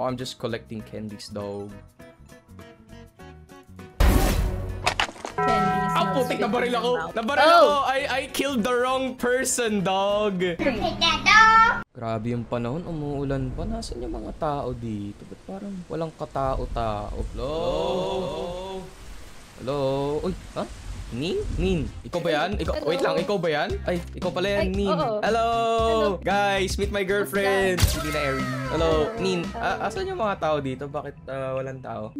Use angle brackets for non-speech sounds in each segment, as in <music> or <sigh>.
Oh, I'm just collecting candies, dog. Candy Ang smells putik, nabaril ako! Nabaril Oh! ako! I, I killed the wrong person, dog! Grabe yung panahon, umuulan pa. Nasaan yung mga tao dito? Ba't parang walang katao-tao? Hello? Hello? Uy, ha? Nin? Nin? Ikaw ba yan? Ikaw, Hello? wait lang, ikaw ba yan? Ay, ikaw pala yan, Ay, Nin. oo. Hello! Hello. Guys, meet my girlfriend! Hindi na Eri. Hello, Hello. Nin. Ah, asan yung mga tao dito? Bakit ah, walang tao?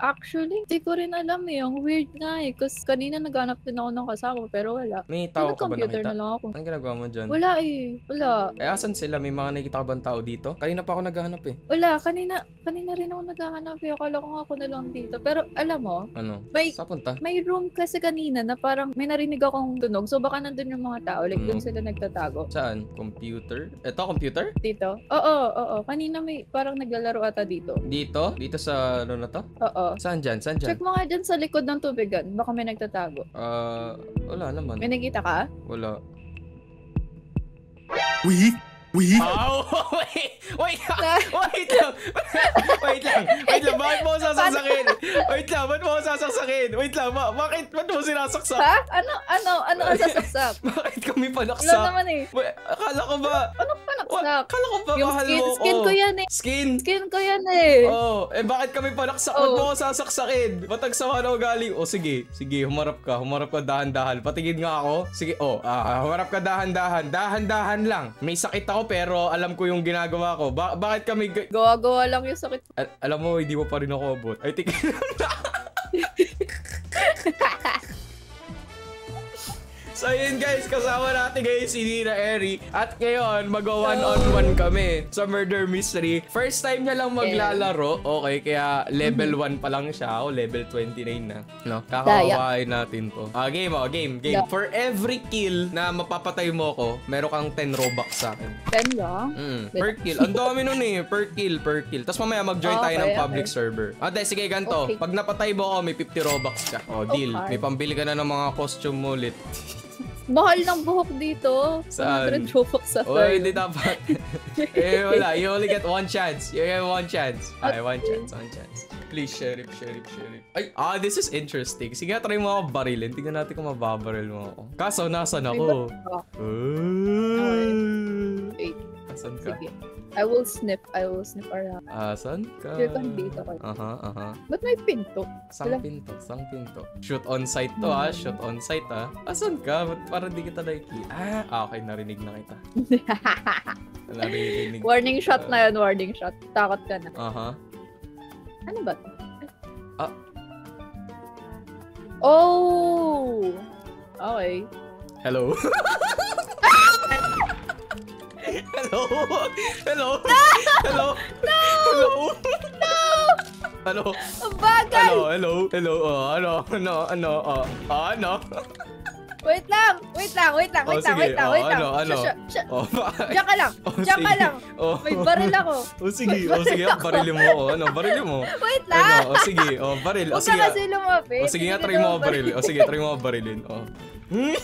Actually, hindi ko rin alam eh. Ang weird nga eh. Kasi kanina naghanap din ako ng kasama pero wala. May tao ka ba computer nakita? na lang ako. Anong ginagawa mo dyan? Wala eh. Wala. Eh, asan sila? May mga nakita ka bang tao dito? Kanina pa ako naghahanap eh. Wala. Kanina, kanina rin ako naghahanap eh. Akala ko nga ako na lang dito. Pero alam mo, Ano? may Sa punta? may room kasi kanina na parang may narinig akong tunog. So baka nandun yung mga tao. Like, Mm. dun sila nagtatago. Saan? Computer? Ito, computer? Dito? Oo, oo. Kanina may parang naglalaro ata dito. Dito? Dito sa ano na to? Oo. Saan dyan? Saan dyan? Check mo nga dyan sa likod ng tubigan. Baka may nagtatago. Ah, wala naman. May nakita ka? Wala. We? We? Oh, wait! Wait! Wait lang! <laughs> Wait lang! Wait lang! Bakit mo ako sasaksakin? Wait lang! Ba't mo ako sasaksakin? Wait lang! Ba bakit? Ba't mo sinasaksak? Ha? Ano? Ano? Ano ang sasaksak? <laughs> Bakit kami Wala panaksak? naman eh. Wait, akala ko ba? Ano Wa- panaksak? Akala ko ba Yung mahal skin, mo skin ko yan eh. Skin? Skin ko yan eh. Oh, eh bakit kami panaksak? Ba't Oh. mo ako sasaksakin? Ba't ang sama na ugali? O sige, sige, humarap ka. Humarap ka dahan-dahan. Patingin nga ako. Sige, oh, ah, humarap ka dahan-dahan. Dahan-dahan lang. May sakit ako pero alam ko yung ginagawa ko. Ba- bakit kami... ga- Gawa-gawa lang yung sakit. Al- alam mo, hindi mo pa rin ako abot. Ay, tingin <laughs> So yun guys, kasama natin ngayon si Nina Eri At ngayon, mag one on one kami sa Murder Mystery First time niya lang maglalaro Okay, kaya level 1 pa lang siya Ako level 29 na no? Kakawain natin to ah, Game oh, game, game. For every kill na mapapatay mo ko Meron kang 10 Robux sa akin Pen lang. Mm, per kill. Ang dami nun eh. Per kill, per kill. Tapos mamaya mag-join tayo ng public server. Ah, de, sige, ganito. Pag napatay mo ako, may 50 Robux ka. O, deal. May pambili ka na ng mga costume mo ulit. Mahal ng buhok dito. Saan? 100 robux sa O, third. hindi dapat. <laughs> eh, wala. You only get one chance. You get one chance. Ay, one chance, one chance. Please, sheriff, sheriff, sheriff. Ay, ah, this is interesting. Sige, try mo ako barilin. Tingnan natin kung mababaril mo ako. Kaso, nasan ako? Uh, wait. Asan ka? Sige. I will snip. I will snip around. Asan ka? Here kang dito ko. Aha, aha. Ba't may pinto? Sang Wala. pinto, sang pinto. Shoot on site to ah, shoot on site ah. Asan ka? Ba't parang di kita nakikita? Ah, ah, okay, narinig na kita. <laughs> Narinig. warning shot na yun, warning shot. Takot ka na. Aha. Ano ba? Ah. Oh! Okay. Hello? <laughs> Hello? Hello? Hello? Hello? Hello? Ang bagal! Hello? Hello? Hello? Oh, ano? Ano? Ano? Oh, ah, ano? Wait lang! Wait lang! Wait lang! Oh, Wait lang! Wait lang! Oh, Wait lang! ano, ano? Oh, <laughs> Diyan ka lang! Oh, Diyan ka lang! Oh. May baril ako! <laughs> Oh, sige. Oh, sige. baril ako. Barilin mo ako. Ano? Barilin mo. Wait Ano? lang! Oh, sige. Oh, baril. Oh, Huwag sige. ka kasi lumapit. O sige nga, try mo ako mabaril. barilin. O sige, try mo barilin. O. Hmm?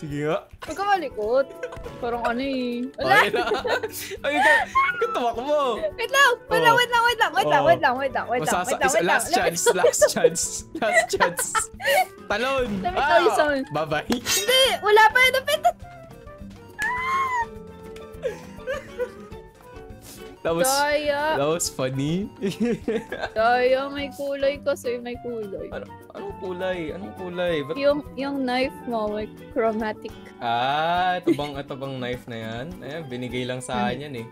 Sige nga. Huwag ka malikot. Parang ano eh. Wala! Okay na. Ay, ka, katawa ko mo. Wait lang! Wait lang! Wait lang! Wait lang! Wait lang! Wait lang! Wait lang! Wait lang! Wait lang! isa- Wait lang! last chance, last chance, last <laughs> chance. Talon. Let me tell you something. Bye-bye. Hindi! Wala pa yun! Napit! That was, Daya! that was funny. <laughs> Daya! May kulay kasi. May kulay. ano, anong kulay? Anong kulay? Ba't Yung, yung knife mo, may chromatic. Ah, ito bang, ito bang knife na yan? Ayan, binigay lang sa akin yan eh.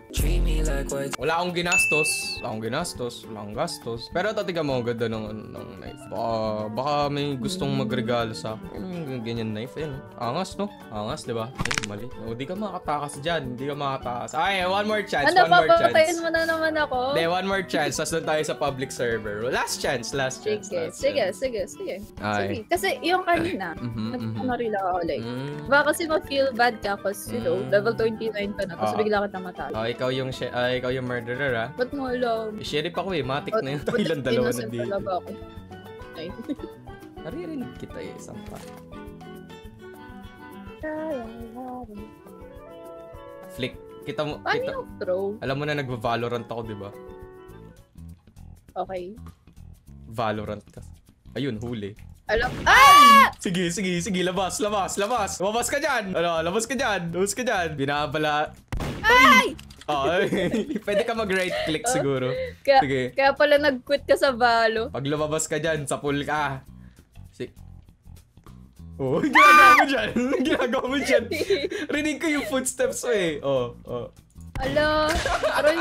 Wala akong ginastos. Wala akong ginastos. Wala akong gastos. Pero ito, tiga mo, ganda ng, ng knife. Baka, baka may gustong magregalo sa akin. Ganyan knife? Ayan. Angas, no? Angas, di ba? Eh, mali. O, di ka makatakas dyan. Di ka makatakas. Ay, one more chance. Ano, one more chance. mo na naman ako? Hindi, one more chance. Tapos doon tayo sa public server. Last chance, last chance. Sige, last sige, chance. sige, sige. Ay. Sige. Kasi yung kanina, Mhm, mhm. nagpamarila ako like, Mm. baka kasi ma-feel bad ka kasi, you know, Mm. level 29 ka na, tapos Ah. bigla kita matalo. Oh, ikaw yung, she- ah, ikaw yung murderer, ah. Ba't mo alam? Eh, Sheriff ako eh. Matik na yun. Ba't <laughs> Ilang dalawa na dito. ako? Ay. <laughs> Naririnig kita eh. Isang pa. Flick. kita mo, Paano kita, yung throw? alam mo na nagva-Valorant ako, di ba? Okay. Valorant ka. Ayun, huli. Alam, ah! Sige, sige, sige, labas, labas, labas. Labas ka dyan. Ano, labas ka dyan. Labas ka dyan. Binabala. Ay! Oh, <laughs> pwede ka mag-right click siguro. Kaya, Sige. kaya pala nag-quit ka sa Valo. Pag lumabas ka dyan, sa pool ka. Si Oh, <laughs> ginagawa mo dyan. ginagawa mo dyan. <laughs> Rinig ko yung footsteps mo eh. Oh, oh. Ala, aray,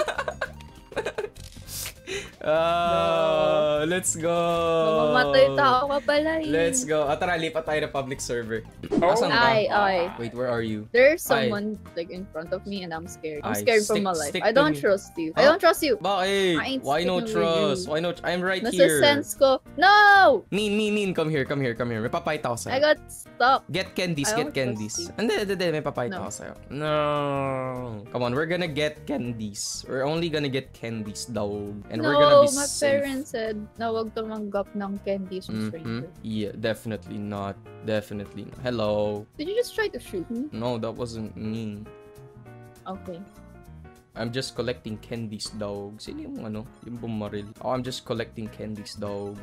Ah, let's go. mamamatay tao ka pala eh. Let's go. Ah, tara, lipat tayo na public server. Oh, Asan ka? ay, ay. Wait, where are you? There's Ay. someone like in front of me and I'm scared. I'm Ay, scared for my life. I don't me. trust you. Huh? I don't trust you. Bakit? Why no trust? Why no? I'm right Nasa here. sense ko. No! Nin, Nin, Nin, come here, come here, come here. May papayta ako sa'yo. I got stuck. Get candies, I get candies. trust Hindi, hindi, hindi. May papayta No. ako sa'yo. No. Come on, we're gonna get candies. We're only gonna get candies, dog. And we're gonna no, be my safe. parents said na wag tumanggap ng candies from Mhm. stranger. Yeah, definitely not. Definitely not. Hello. Did you just try to shoot me? No, that wasn't me. Okay. I'm just collecting candies, dog. Sino yung ano? Yung bumaril. Oh, I'm just collecting candies, dog.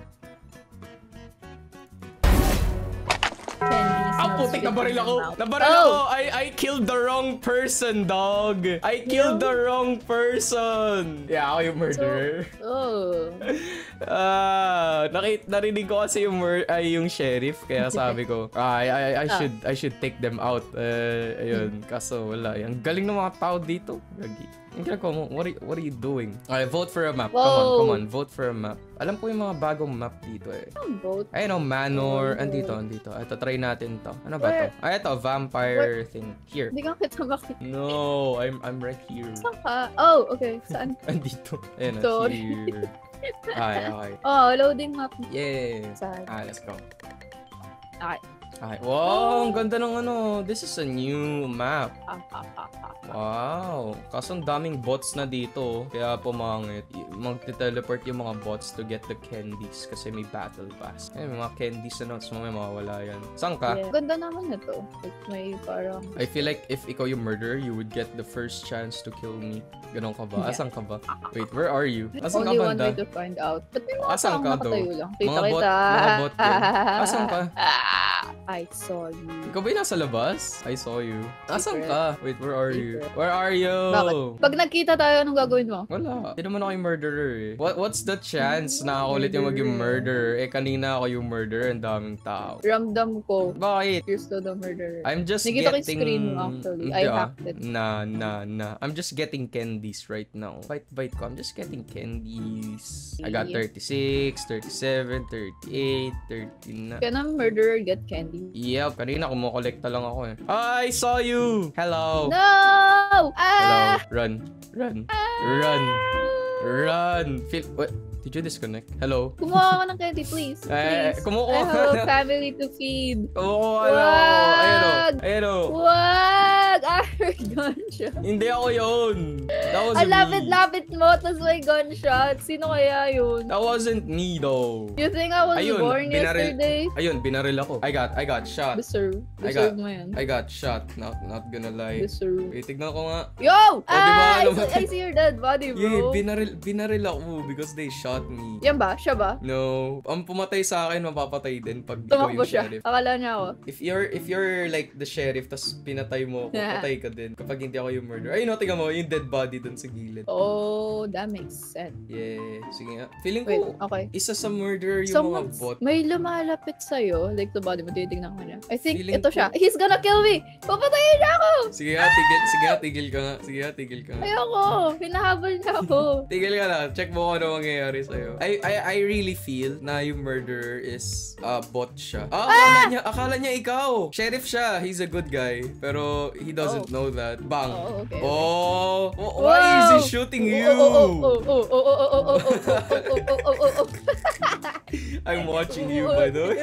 Putik, nabaril ako. Nabaril oh! ako. I, I killed the wrong person, dog. I killed Yeah. the wrong person. Yeah, ako yung murderer. <laughs> Oh. Ah, nakit narinig ko kasi yung mur- ay yung sheriff kaya sabi ko, <laughs> ah, I, I, I Ah. should I should take them out. Eh, ayun, kaso wala. Ang galing ng mga tao dito. Gagi. Ang ginagawa mo, what are, what are you doing? Okay, vote for a map. Come on, Whoa. come on, vote for a map. Alam ko yung mga bagong map dito eh. Boat. Ayun o, Manor. Oh. Andito, andito. Ito, try natin to. Ano ba to? Where? Ay, ito, vampire thing. Here. Hindi ka kita makita. No, I'm I'm right here. Saan ka? Oh, okay. Saan? <laughs> Andito. Ayun, Sorry. here. <laughs> Ay, okay. Oh, loading map. Yeah. Saan? Ah, let's go. Okay. Ay, wow, ang ganda ng ano. This is a new map. Wow. Kaso ang daming bots na dito. Kaya pumangit. Magte-teleport yung mga bots to get the candies kasi may battle pass. Ay, may mga candies na notes mo, may mawawala yan. Saan ka? Yeah. Ganda naman na to. Like, may parang... I feel like if ikaw yung murderer, you would get the first chance to kill me. Ganon ka ba? Yeah. Asan ka ba? Wait, where are you? Asan ka Only one banda? way to find out. But may mga Asan ka, though? lang. Kita Mga bot- kita. mga bot. Asan ka? <laughs> I saw you. Ikaw ba yung nasa labas? I saw you. Asan ka? Wait, where are you? Where are you? Bakit? Pag nagkita tayo, anong gagawin mo? Wala. Hindi naman ako yung murderer eh. What, what's the chance na ako ulit yung maging murderer? Eh, kanina ako yung murderer. Ang daming tao. Ramdam ko. Bakit? You're still the murderer. I'm just Nakita ko yung getting... screen mo, actually. I ah. hacked it. Nah, nah, nah. I'm just getting candies right now. Bite, bite ko. I'm just getting candies. I got 36, 37, 38, 39. Can a murderer get candy? Yep, kanina kumukolekta lang ako eh. I saw you! Hello! No! Hello. Ah! Run. Run. Run. Run. Feel... What? Did you disconnect? Hello? Kumuha ka ng candy, please. Eh, Please. kumukuha I ka na. a family to feed. Oo, ano? Ayun o. Wag! Ayun o. Wag! I heard gunshot. Hindi ako yun. That wasn't Ang me. lapit-lapit mo, tapos may gunshot. Sino kaya yun? That wasn't me though. You think I was Ayun, born binaril- yesterday? Ayun, binaril ako. I got, I got shot. Deserve. I Deserve got- mo yan. I got shot. Not, not gonna lie. Deserve. Wait, tignan ko nga. Yo! Oh, ah! I, see, I see your dead body, bro. Yeah, binaril, binaril ako because they shot me. Yan ba? Siya ba? No. Ang pumatay sa akin, mapapatay din pag ikaw Tumakbo yung siya. sheriff. Akala niya ako. If you're if you're like the sheriff tas pinatay mo ako, Yeah. patay ka din kapag hindi ako yung murderer. Ayun, no, tingnan mo, yung dead body dun sa gilid. Oh, that makes sense. Yeah, sige nga. Feeling Wait, ko, okay. isa sa murderer yung Someone, mga bot. may lumalapit sa'yo, like the body mo, titignan ko niya. I think Feeling ito ko- siya. He's gonna kill me! Papatayin niya ako! Sige nga, tigil, sige nga, tigil ka nga. Sige nga, tigil ka nga. Ayoko! Hinahabol niya ako. <laughs> Tigil ka na. Check mo kung ano mangyayari sa'yo. I, I, I really feel na yung murderer is uh, bot siya. Ah, akala, niya, akala niya ikaw. Sheriff siya. He's a good guy. Pero he doesn't oh. know that. Bang. Oh, okay. oh why Whoa. is he shooting you? I'm watching you, by the way.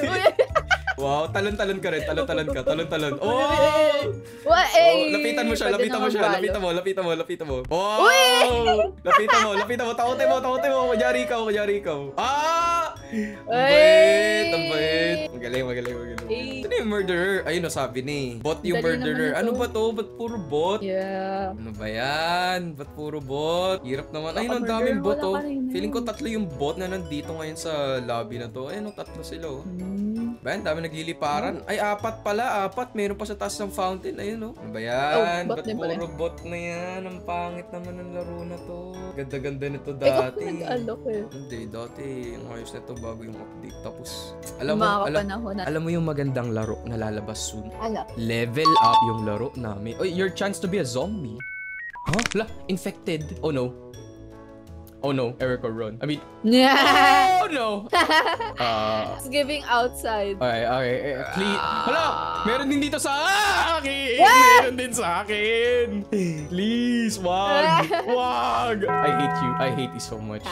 Wow, talon-talon ka rin. Talon-talon ka. Talon-talon. <laughs> Oh! What? Oh, Eh, lapitan mo siya, lapitan mo siya, lapitan mo, lapitan mo, lapitan mo. Wow! Lapitan mo, lapitan mo, takotin mo, takotin mo, kunyari ikaw, kunyari ikaw. Ah! Bait, ang bait. Magaling, magaling, magaling. Ano yung murderer? Ayun, nasabi ni. Bot yung murderer. Ano ba to? Ba't puro bot? Yeah. Ano ba yan? Ba't puro bot? Hirap naman. Ayun, ang daming bot oh. eh. Feeling ko tatlo yung bot na nandito ngayon sa lobby na to. Ayun, oh, tatlo sila oh. Ba, ang dami nagliliparan. Ay, apat pala, apat. Meron pa sa taas ng fountain. Ayun, oh. Ano ba yan? Oh, bot Ba't din pala. puro bot na yan? Ang pangit naman ng laro na to. Ganda-ganda nito Ikaw dati. pa nag-alok eh. Hindi, dati ang ayos na to bago yung update. Tapos, alam mo, Mga alam, na. alam mo yung magandang laro na lalabas soon. Ala. Level up yung laro namin. Oh, your chance to be a zombie. Huh? Wala, infected. Oh no. Oh no, Eric or run. I mean, Yeah. oh no. Uh, <laughs> It's giving outside. okay, okay. eh, Please. Hala, meron din dito sa akin. Meron din sa akin. Please, wag. <laughs> Wag. I hate you. I hate you so much.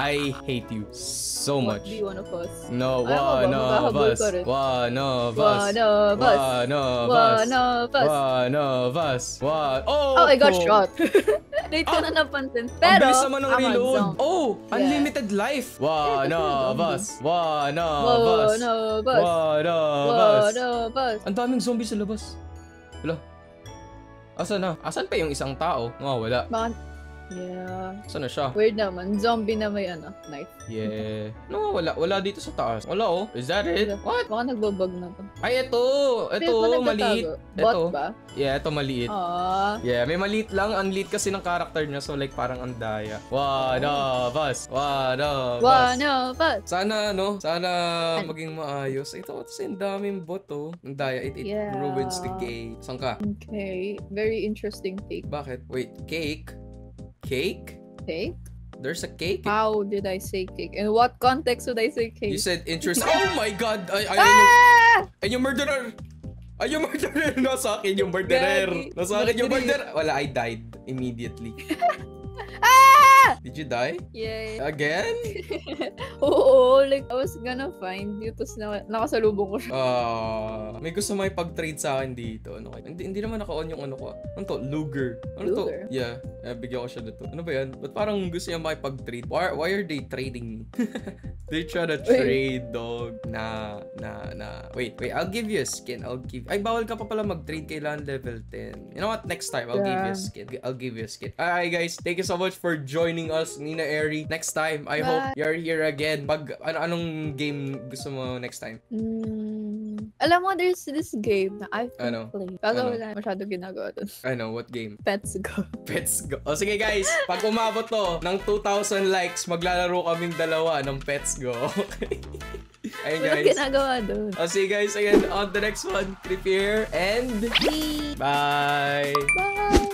I hate you so What much. do you one of us? No, Ayaw mo ba? one of us. One of us. One of us. One of us. One of us. One of us. One. Oh! Oh, I got shot. <laughs> Late ko na napansin. Pero, Ang bilis naman ng reload. zone. Oh! Yeah. Unlimited life. One of zombie. us. One of us. One of us. One of us. One of us. Ang daming zombie sa labas. Wala. Asan na? Asan pa yung isang tao? Oh, wala. Yeah. Asan na siya? Weird naman. Zombie na may ano, knife. Yeah. No, wala. Wala dito sa taas. Wala oh. Is that it? What? Baka nagbabag na to. Ay, ito. Ito, maliit. nagtatago? Ito. Bot ba? Yeah, ito maliit. Aww. Yeah, may maliit lang. Ang liit kasi ng character niya. So, like, parang ang daya. One of us. One of One us. of us. Sana, no? Sana An- maging maayos. Ito, kasi ang daming bot, oh. Ang daya. It, it Yeah. ruins the game. Saan ka? Okay. Very interesting take. Bakit? Wait, cake? Cake? Take? There's a cake? How did I say cake? In what context would I say You cake? said interest. <laughs> Oh my God! Ay, ay, ay, yung, Ah! ay, yung murderer! Ay, yung murderer! <laughs> Nasa akin yung murderer! Nasa akin yung murderer! Wala, I died immediately. <laughs> Did you die? Yay. Again? <laughs> Oo, like, I was gonna find you, tapos na, nakasalubong ko siya. Ah, may gusto may pag-trade sa akin dito. Ano? Hindi, hindi naman naka-on yung ano ko. Ano to? Luger. Ano Luger? to? Yeah. Eh, bigyan ko siya dito. Ano ba yan? Ba't parang gusto niya makipag-trade? Why, why are they trading me? <laughs> they try to trade, dog. Na, na, na. Wait, wait. I'll give you a skin. I'll give... Ay, bawal ka pa pala mag-trade. Kailangan level 10. You know what? Next time, I'll give you a Yeah. skin. I'll give you a skin. Alright, guys. Thank you so much for joining us, Nina Airy. Next time, I hope Bye. you're here again. Pag, ano, anong game gusto mo next time? Mm, alam mo, there's this game na I've been Ano? playing. Kaso Ano? wala masyado ginagawa dun. I know, what game? Pets Go. Pets Go. O sige guys, pag umabot to ng 2,000 likes, maglalaro kaming dalawa ng Pets Go. <laughs> Ayun Wala guys. ginagawa dun. O sige guys, again, on the next one. Prepare and bye! Bye!